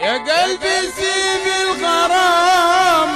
يا قلبي سيب الغرام.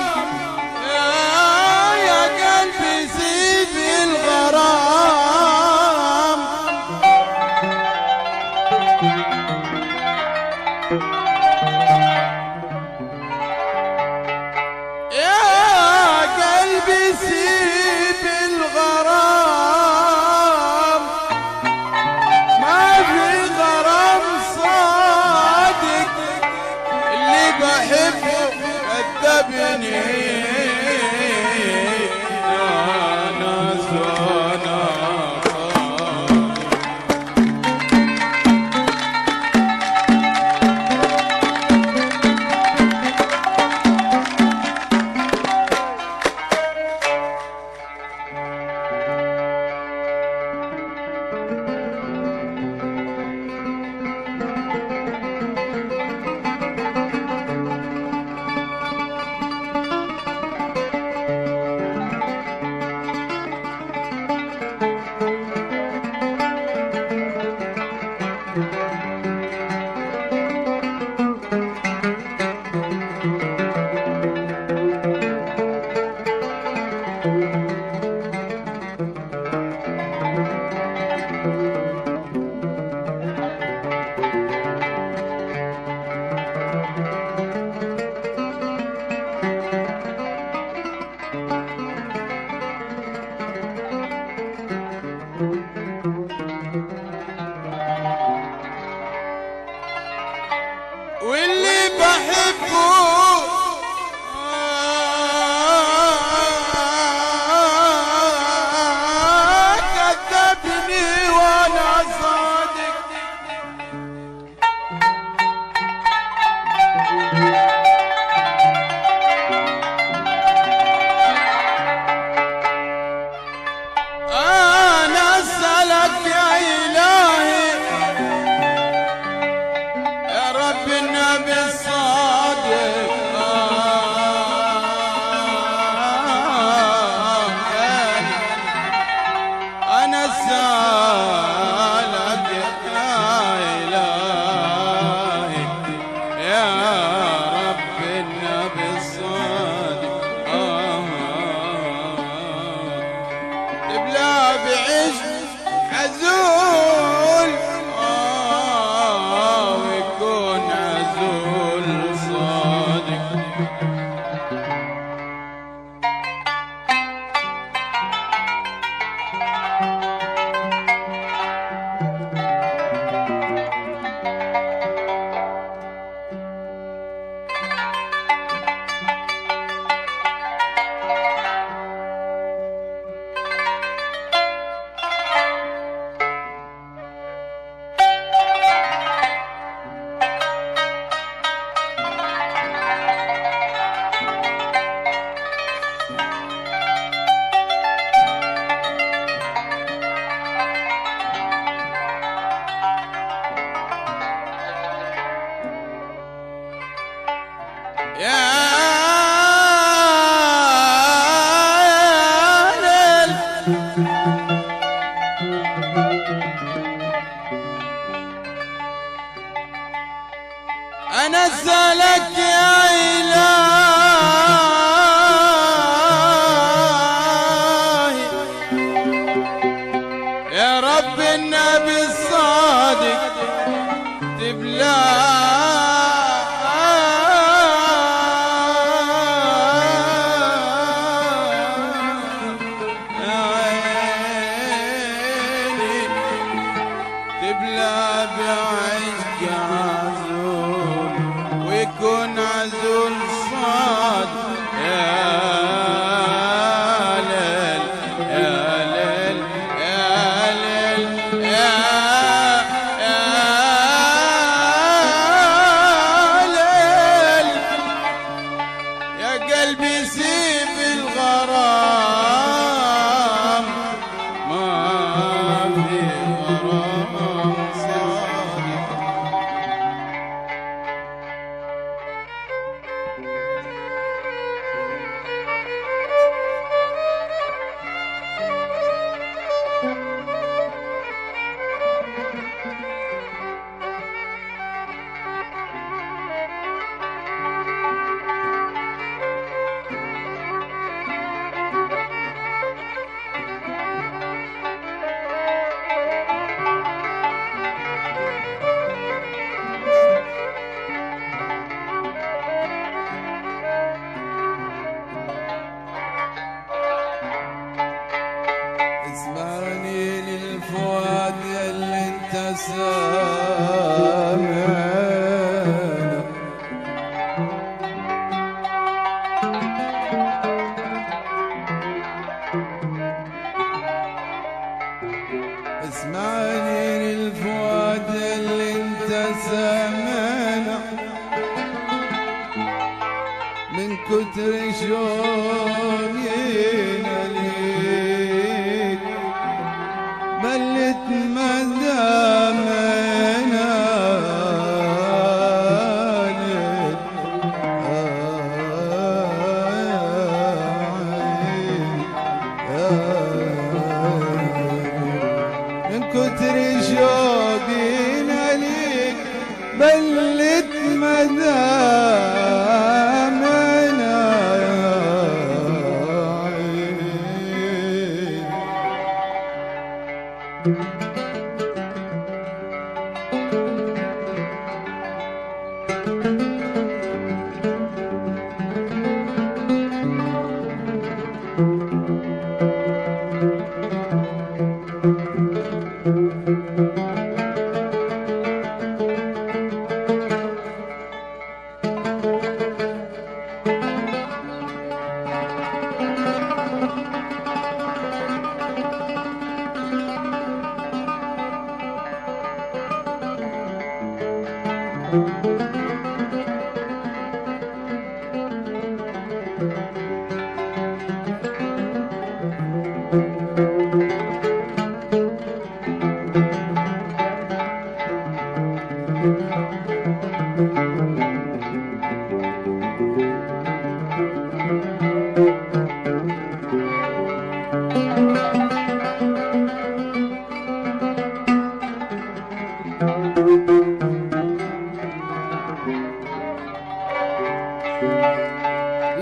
تبلى بعشق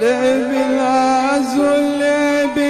لعب العزل لعبت